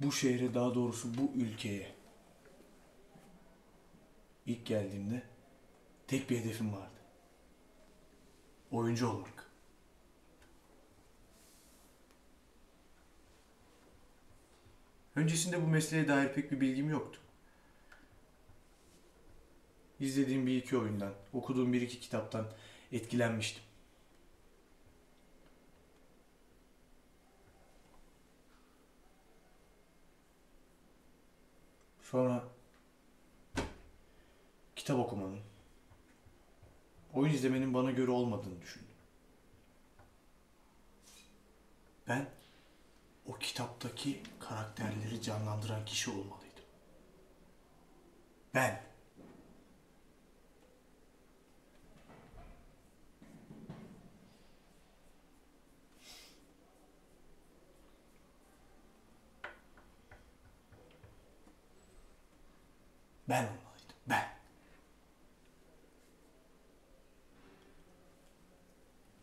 bu şehre daha doğrusu bu ülkeye ilk geldiğimde tek bir hedefim vardı. Oyuncu olmak. Öncesinde bu mesleğe dair pek bir bilgim yoktu. İzlediğim bir iki oyundan, okuduğum bir iki kitaptan etkilenmiştim. Sonra kitap okumanın, oyun izlemenin bana göre olmadığını düşündüm. Ben o kitaptaki karakterleri canlandıran kişi olmalıydım. Ben. Ben olmalıydım. Ben.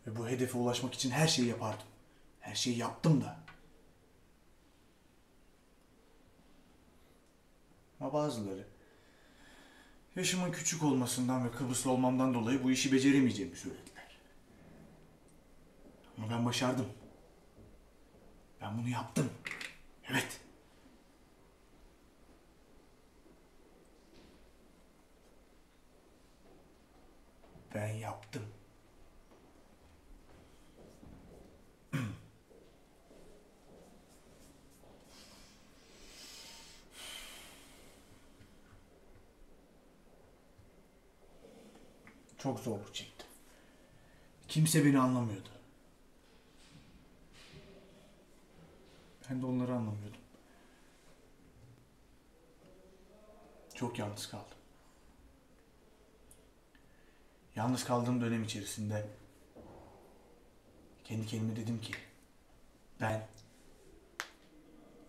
Ve bu hedefe ulaşmak için her şeyi yapardım. Her şeyi yaptım da. Ama bazıları yaşımın küçük olmasından ve Kıbrıslı olmamdan dolayı bu işi beceremeyeceğimi söylediler. Ama ben başardım. Ben bunu yaptım. Evet. Ben yaptım. Çok zorluk çektim. Kimse beni anlamıyordu. Ben de onları anlamıyordum. Çok yalnız kaldım. Yalnız kaldığım dönem içerisinde kendi kendime dedim ki ben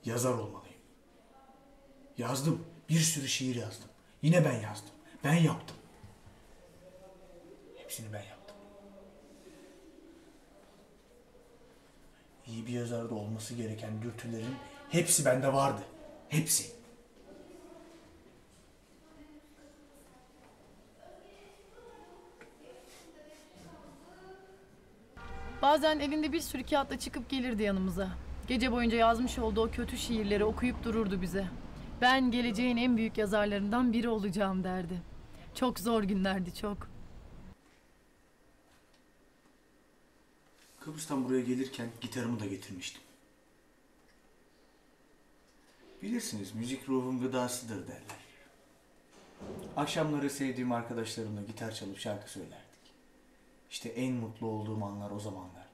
yazar olmalıyım. Yazdım. Bir sürü şiir yazdım. Yine ben yazdım. Ben yaptım. Hepsini ben yaptım. İyi bir yazarda olması gereken dürtülerin hepsi bende vardı. Hepsi. Bazen elinde bir sürü kağıtla çıkıp gelirdi yanımıza. Gece boyunca yazmış olduğu o kötü şiirleri okuyup dururdu bize. Ben geleceğin en büyük yazarlarından biri olacağım derdi. Çok zor günlerdi çok. Kıbrıs'tan buraya gelirken gitarımı da getirmiştim. Bilirsiniz müzik ruhun gıdasıdır derler. Akşamları sevdiğim arkadaşlarımla gitar çalıp şarkı söylerdik. İşte en mutlu olduğum anlar o zamanlardı.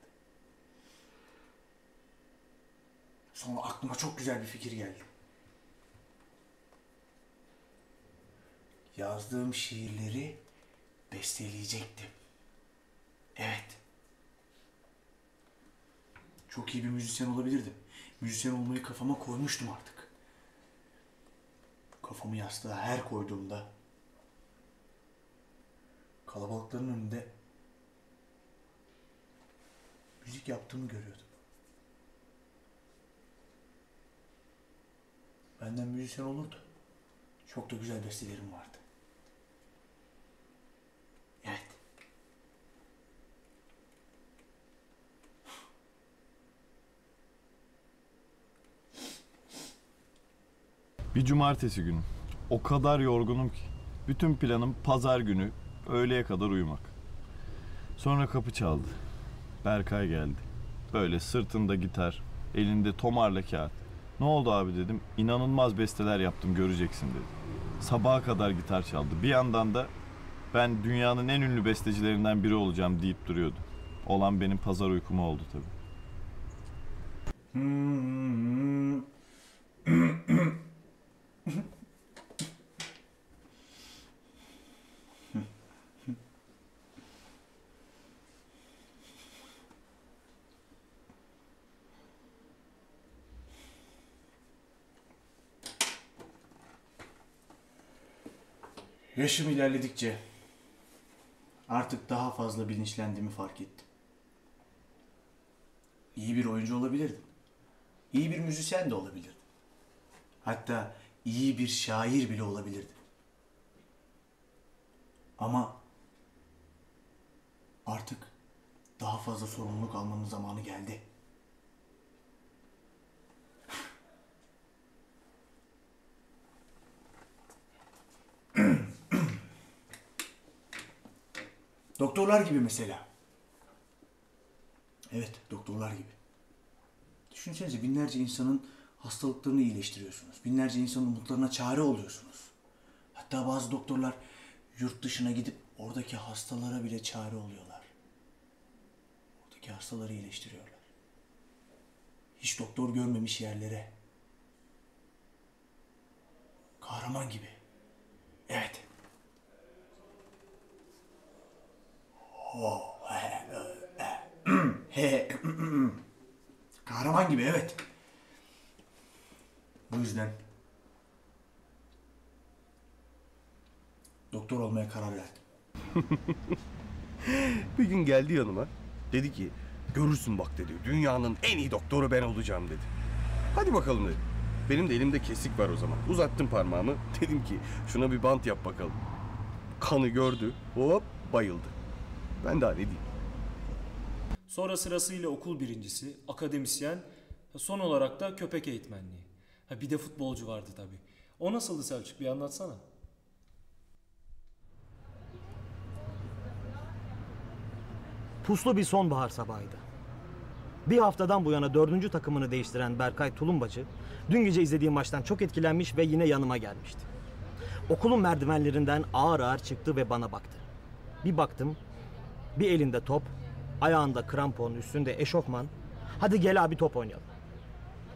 Sonra aklıma çok güzel bir fikir geldi. Yazdığım şiirleri besteleyecektim. Evet. Çok iyi bir müzisyen olabilirdim. Müzisyen olmayı kafama koymuştum artık. Kafamı yastığa her koyduğumda kalabalıkların önünde müzik yaptığımı görüyordum. Benden müzisyen olurdu. Çok da güzel bestelerim vardı. Evet. Bir cumartesi günü. O kadar yorgunum ki. Bütün planım pazar günü öğleye kadar uyumak. Sonra kapı çaldı. Berkay geldi. Böyle sırtında gitar, elinde tomarla kağıt. Ne oldu abi dedim. İnanılmaz besteler yaptım göreceksin dedi. Sabaha kadar gitar çaldı. Bir yandan da ben dünyanın en ünlü bestecilerinden biri olacağım deyip duruyordu. Olan benim pazar uykum oldu tabii. Yaşım ilerledikçe artık daha fazla bilinçlendiğimi fark ettim. İyi bir oyuncu olabilirdim. İyi bir müzisyen de olabilirdim. Hatta iyi bir şair bile olabilirdi. Ama artık daha fazla sorumluluk almanın zamanı geldi. Doktorlar gibi mesela. Evet, doktorlar gibi. Düşünsenize binlerce insanın hastalıklarını iyileştiriyorsunuz. Binlerce insanın umutlarına çare oluyorsunuz. Hatta bazı doktorlar yurt dışına gidip oradaki hastalara bile çare oluyorlar. Oradaki hastaları iyileştiriyorlar. Hiç doktor görmemiş yerlere. Kahraman gibi. Evet. He. Kahraman gibi evet. Bu yüzden doktor olmaya karar verdim. Bir gün geldi yanıma. Dedi ki görürsün bak dedi. Dünyanın en iyi doktoru ben olacağım dedi. Hadi bakalım dedi. Benim de elimde kesik var o zaman. Uzattım parmağımı. Dedim ki şuna bir bant yap bakalım. Kanı gördü. Hop bayıldı. Ben daha ne diyeyim. Sonra sırasıyla okul birincisi, akademisyen, son olarak da köpek eğitmenliği. Ha bir de futbolcu vardı tabii. O nasıldı Selçuk bir anlatsana. Puslu bir sonbahar sabahıydı. Bir haftadan bu yana dördüncü takımını değiştiren Berkay Tulumbacı dün gece izlediğim maçtan çok etkilenmiş ve yine yanıma gelmişti. Okulun merdivenlerinden ağır ağır çıktı ve bana baktı. Bir baktım, bir elinde top, ayağında krampon, üstünde eşofman. Hadi gel abi top oynayalım.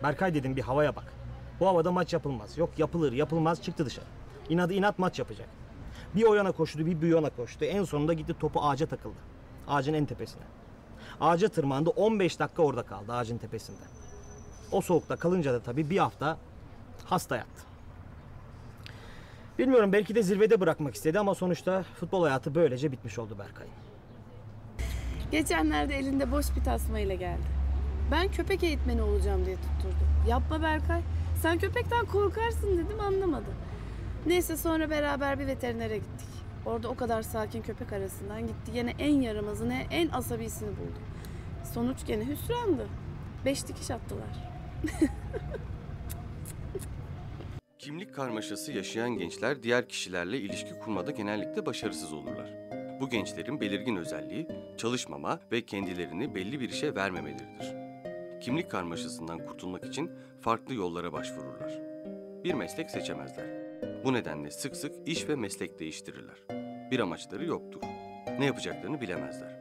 Berkay dedim bir havaya bak. Bu havada maç yapılmaz. Yok yapılır yapılmaz çıktı dışarı. İnadı inat maç yapacak. Bir o yana koştu bir bu yana koştu. En sonunda gitti topu ağaca takıldı. Ağacın en tepesine. Ağaca tırmandı 15 dakika orada kaldı ağacın tepesinde. O soğukta kalınca da tabii bir hafta hasta yattı. Bilmiyorum belki de zirvede bırakmak istedi ama sonuçta futbol hayatı böylece bitmiş oldu Berkay'ın. Geçenlerde elinde boş bir tasmayla geldi. Ben köpek eğitmeni olacağım diye tutturdu. Yapma Berkay. Sen köpekten korkarsın dedim anlamadı. Neyse sonra beraber bir veterinere gittik. Orada o kadar sakin köpek arasından gitti. Yine en yaramazını, en asabisini buldu. Sonuç gene hüsrandı. Beş dikiş attılar. Kimlik karmaşası yaşayan gençler diğer kişilerle ilişki kurmada genellikle başarısız olurlar. Bu gençlerin belirgin özelliği çalışmama ve kendilerini belli bir işe vermemeleridir. Kimlik karmaşasından kurtulmak için farklı yollara başvururlar. Bir meslek seçemezler. Bu nedenle sık sık iş ve meslek değiştirirler. Bir amaçları yoktur. Ne yapacaklarını bilemezler.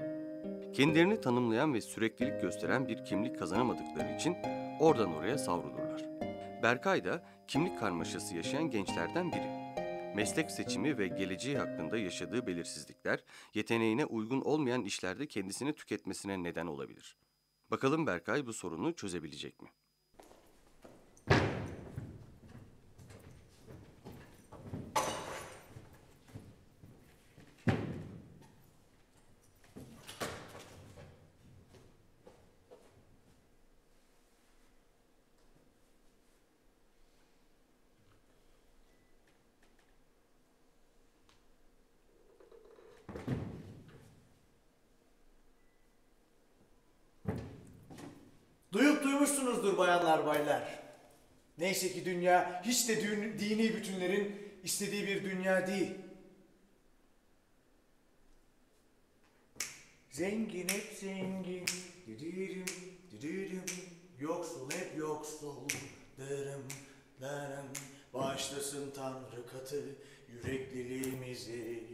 Kendilerini tanımlayan ve süreklilik gösteren bir kimlik kazanamadıkları için oradan oraya savrulurlar. Berkay da kimlik karmaşası yaşayan gençlerden biri. Meslek seçimi ve geleceği hakkında yaşadığı belirsizlikler, yeteneğine uygun olmayan işlerde kendisini tüketmesine neden olabilir. Bakalım Berkay bu sorunu çözebilecek mi? Duymuşsunuzdur bayanlar baylar. Neyse ki dünya hiç de dün- dini bütünlerin istediği bir dünya değil. Zengin hep zengin, didirim, didirim, yoksul hep yoksul, dırım, dırım, bağışlasın Tanrı katı yürekliliğimizi.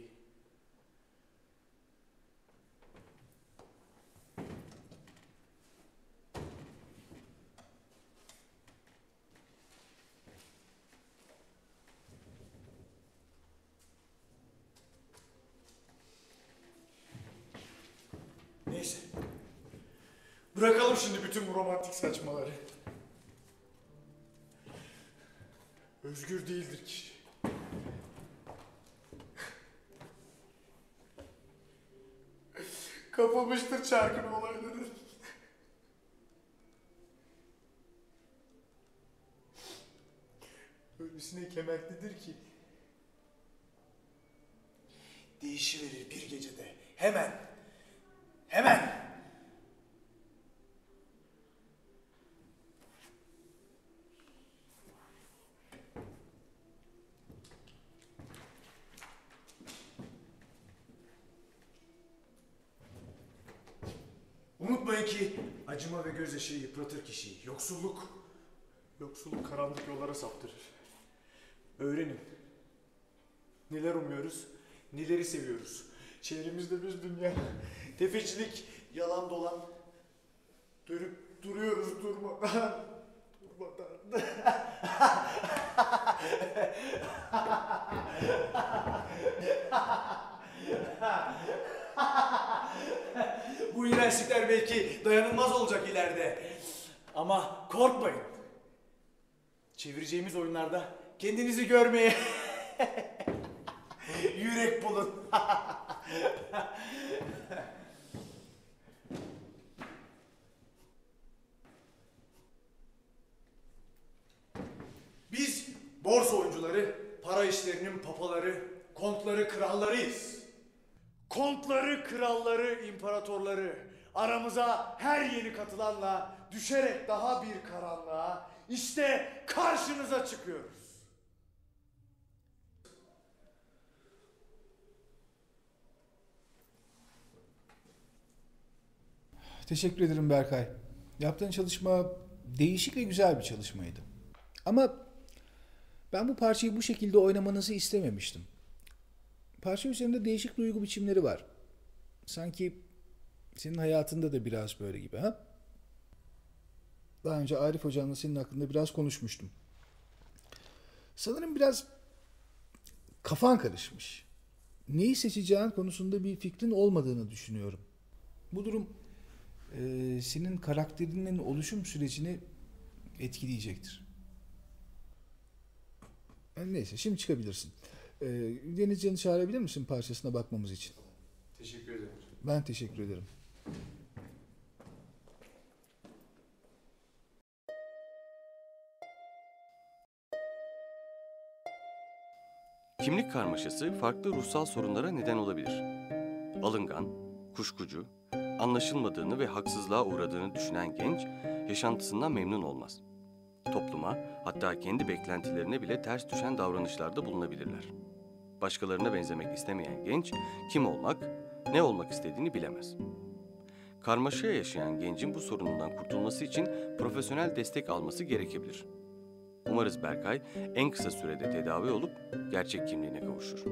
Neyse. Bırakalım şimdi bütün bu romantik saçmaları. Özgür değildir kişi. Kapılmıştır çarkın olayları. öylesine kemertlidir ki. Değişiverir bir gecede. Hemen. Hemen. Unutmayın ki acıma ve gözyaşı yıpratır kişiyi. Yoksulluk, yoksulluk karanlık yollara saptırır. Öğrenin. Neler umuyoruz, neleri seviyoruz. Çevremizde bir dünya. Tefecilik, yalan dolan. Dönüp duruyoruz durmadan. Durmadan. Bu iğrençlikler belki dayanılmaz olacak ileride. Ama korkmayın. Çevireceğimiz oyunlarda kendinizi görmeye yürek bulun. para işlerinin papaları, kontları, krallarıyız. Kontları, kralları, imparatorları aramıza her yeni katılanla düşerek daha bir karanlığa işte karşınıza çıkıyoruz. Teşekkür ederim Berkay. Yaptığın çalışma değişik ve güzel bir çalışmaydı. Ama ben bu parçayı bu şekilde oynamanızı istememiştim. Parça üzerinde değişik duygu biçimleri var. Sanki senin hayatında da biraz böyle gibi ha? Daha önce Arif Hocam'la senin hakkında biraz konuşmuştum. Sanırım biraz kafan karışmış. Neyi seçeceğin konusunda bir fikrin olmadığını düşünüyorum. Bu durum e, senin karakterinin oluşum sürecini etkileyecektir. Neyse şimdi çıkabilirsin. E, Denizcan'ı çağırabilir misin parçasına bakmamız için? Teşekkür ederim. Ben teşekkür ederim. Kimlik karmaşası farklı ruhsal sorunlara neden olabilir. Alıngan, kuşkucu, anlaşılmadığını ve haksızlığa uğradığını düşünen genç yaşantısından memnun olmaz. Topluma, hatta kendi beklentilerine bile ters düşen davranışlarda bulunabilirler. Başkalarına benzemek istemeyen genç kim olmak, ne olmak istediğini bilemez. Karmaşaya yaşayan gencin bu sorunundan kurtulması için profesyonel destek alması gerekebilir. Umarız Berkay en kısa sürede tedavi olup gerçek kimliğine kavuşur.